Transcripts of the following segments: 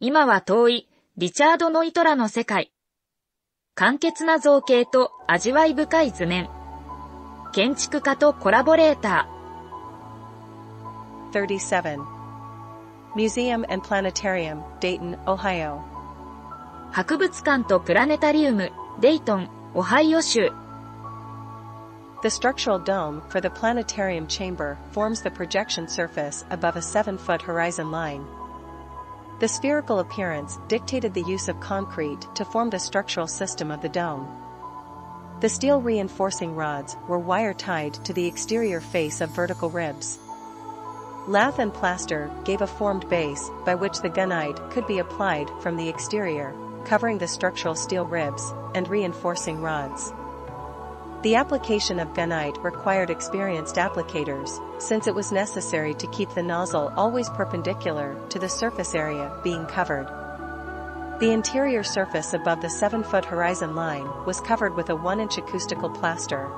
今は遠い、リチャード・ノイトラの世界。簡潔な造形と味わい深い図面。建築家とコラボレーター。37 Museum and Planetarium, Dayton, Ohio 博物館とプラネタリウム、デイトン、オハイオ州。The structural dome for the planetarium chamber forms the projection surface above a 7-foot horizon line. The spherical appearance dictated the use of concrete to form the structural system of the dome. The steel reinforcing rods were wire-tied to the exterior face of vertical ribs. Lath and plaster gave a formed base by which the gunite could be applied from the exterior, covering the structural steel ribs and reinforcing rods. The application of gunite required experienced applicators, since it was necessary to keep the nozzle always perpendicular to the surface area being covered. The interior surface above the 7-foot horizon line was covered with a 1-inch acoustical plaster.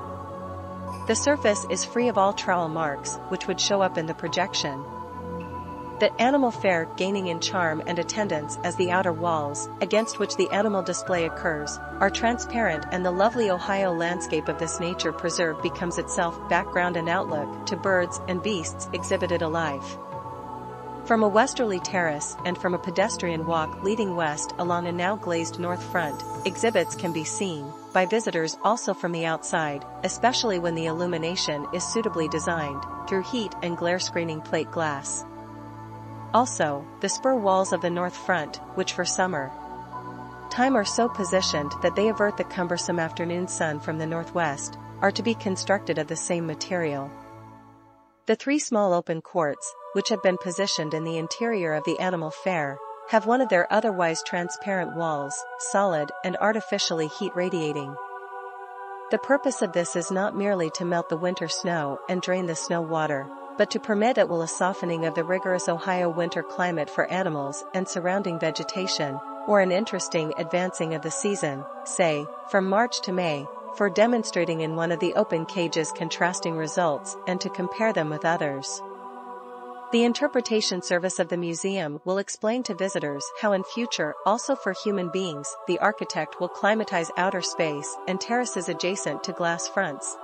The surface is free of all trowel marks which would show up in the projection, that animal fair gaining in charm and attendance as the outer walls, against which the animal display occurs, are transparent and the lovely Ohio landscape of this nature preserve becomes itself background and outlook to birds and beasts exhibited alive. From a westerly terrace and from a pedestrian walk leading west along a now glazed north front, exhibits can be seen by visitors also from the outside, especially when the illumination is suitably designed, through heat and glare screening plate glass. Also, the spur walls of the north front, which for summer time are so positioned that they avert the cumbersome afternoon sun from the northwest, are to be constructed of the same material. The three small open courts, which have been positioned in the interior of the animal fair, have one of their otherwise transparent walls, solid and artificially heat radiating. The purpose of this is not merely to melt the winter snow and drain the snow water, but to permit it will a softening of the rigorous Ohio winter climate for animals and surrounding vegetation, or an interesting advancing of the season, say, from March to May, for demonstrating in one of the open cages contrasting results and to compare them with others. The interpretation service of the museum will explain to visitors how in future also for human beings the architect will climatize outer space and terraces adjacent to glass fronts,